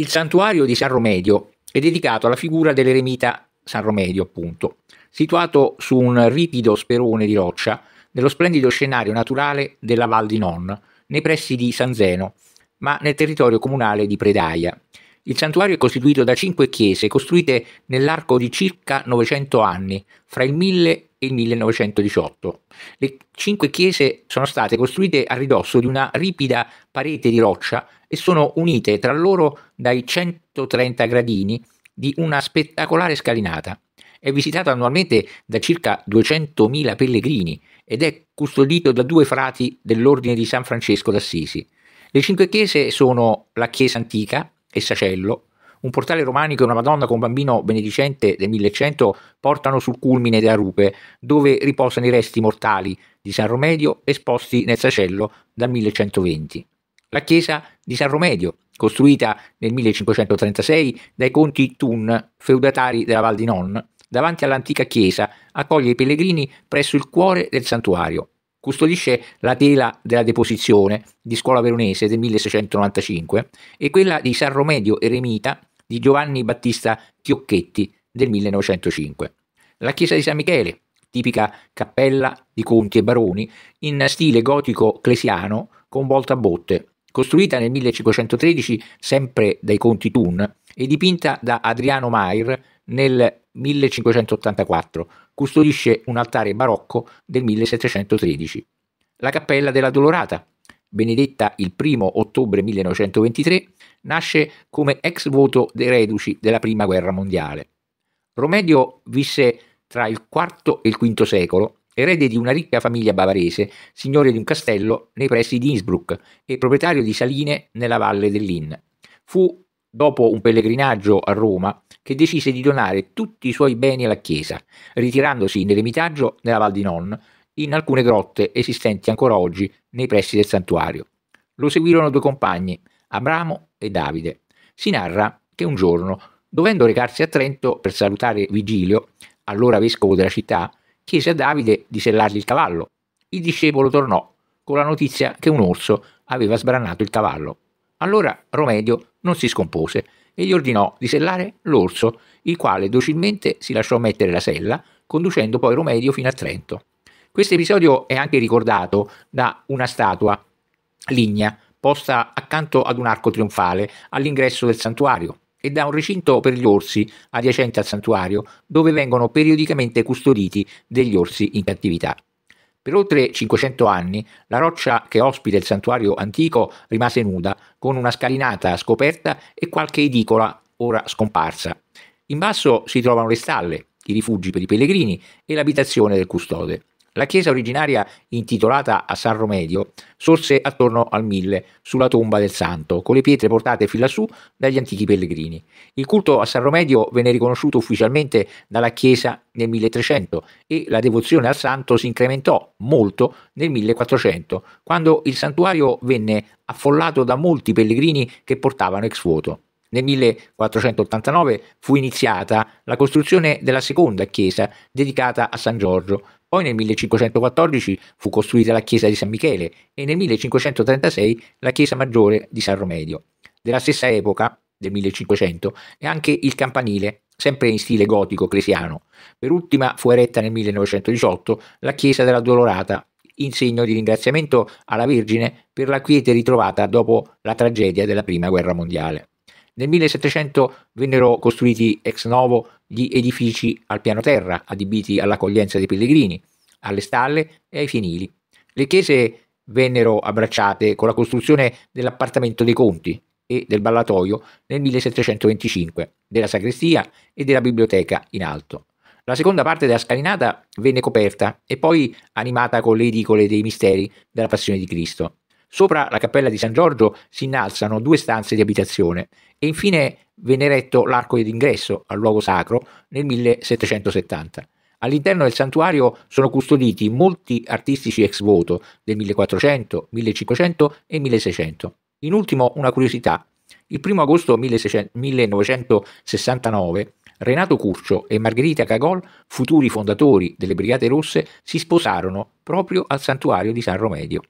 Il santuario di San Romedio è dedicato alla figura dell'eremita San Romedio, appunto, situato su un ripido sperone di roccia nello splendido scenario naturale della Val di Non, nei pressi di San Zeno, ma nel territorio comunale di Predaia. Il santuario è costituito da cinque chiese costruite nell'arco di circa 900 anni, fra il 1000 e il 1918. Le cinque chiese sono state costruite a ridosso di una ripida parete di roccia e sono unite tra loro dai 130 gradini di una spettacolare scalinata. È visitato annualmente da circa 200.000 pellegrini ed è custodito da due frati dell'ordine di San Francesco d'Assisi. Le cinque chiese sono la chiesa antica, e Sacello, un portale romanico e una Madonna con bambino benedicente del 1100 portano sul culmine della rupe, dove riposano i resti mortali di San Romedio esposti nel Sacello dal 1120. La chiesa di San Romedio, costruita nel 1536 dai conti Thun, feudatari della Val di Non, davanti all'antica chiesa, accoglie i pellegrini presso il cuore del santuario. Custodisce la tela della deposizione di scuola veronese del 1695 e quella di San Romedio Eremita di Giovanni Battista Chiocchetti del 1905. La chiesa di San Michele, tipica cappella di conti e baroni, in stile gotico clesiano con volta a botte, costruita nel 1513 sempre dai conti Thun e dipinta da Adriano Mair nel 1584, custodisce un altare barocco del 1713. La cappella della Dolorata, benedetta il 1 ottobre 1923, nasce come ex voto dei reduci della Prima Guerra Mondiale. Romedio visse tra il IV e il V secolo, erede di una ricca famiglia bavarese, signore di un castello nei pressi di Innsbruck e proprietario di saline nella valle dell'Inn. Fu, dopo un pellegrinaggio a Roma, che decise di donare tutti i suoi beni alla Chiesa, ritirandosi nell'eremitaggio nella Val di Non, in alcune grotte esistenti ancora oggi nei pressi del santuario. Lo seguirono due compagni, Abramo e Davide. Si narra che un giorno, dovendo recarsi a Trento per salutare Vigilio, allora vescovo della città, chiese a Davide di sellargli il cavallo. Il discepolo tornò con la notizia che un orso aveva sbranato il cavallo. Allora Romedio non si scompose e gli ordinò di sellare l'orso, il quale docilmente si lasciò mettere la sella, conducendo poi Romedio fino a Trento. Questo episodio è anche ricordato da una statua lignea posta accanto ad un arco trionfale all'ingresso del santuario e da un recinto per gli orsi adiacente al santuario dove vengono periodicamente custoditi degli orsi in cattività. Per oltre 500 anni la roccia che ospita il santuario antico rimase nuda, con una scalinata scoperta e qualche edicola ora scomparsa. In basso si trovano le stalle, i rifugi per i pellegrini e l'abitazione del custode. La chiesa originaria, intitolata a San Romedio, sorse attorno al 1000 sulla tomba del santo, con le pietre portate fin lassù dagli antichi pellegrini. Il culto a San Romedio venne riconosciuto ufficialmente dalla chiesa nel 1300 e la devozione al santo si incrementò molto nel 1400, quando il santuario venne affollato da molti pellegrini che portavano ex voto. Nel 1489 fu iniziata la costruzione della seconda chiesa dedicata a San Giorgio, poi nel 1514 fu costruita la chiesa di San Michele e nel 1536 la chiesa maggiore di San Romedio. Della stessa epoca, del 1500, è anche il campanile, sempre in stile gotico cresiano. Per ultima fu eretta nel 1918 la chiesa della Dolorata, in segno di ringraziamento alla Vergine per la quiete ritrovata dopo la tragedia della Prima Guerra Mondiale. Nel 1700 vennero costruiti ex novo gli edifici al piano terra, adibiti all'accoglienza dei pellegrini, alle stalle e ai fienili. Le chiese vennero abbracciate con la costruzione dell'appartamento dei conti e del ballatoio nel 1725, della sagrestia e della biblioteca in alto. La seconda parte della scalinata venne coperta e poi animata con le edicole dei misteri della Passione di Cristo. Sopra la cappella di San Giorgio si innalzano due stanze di abitazione e infine venne eretto l'arco d'ingresso al luogo sacro nel 1770. All'interno del santuario sono custoditi molti artistici ex voto del 1400, 1500 e 1600. In ultimo una curiosità. Il 1 agosto 1969 Renato Curcio e Margherita Cagol, futuri fondatori delle Brigate Rosse, si sposarono proprio al santuario di San Romedio.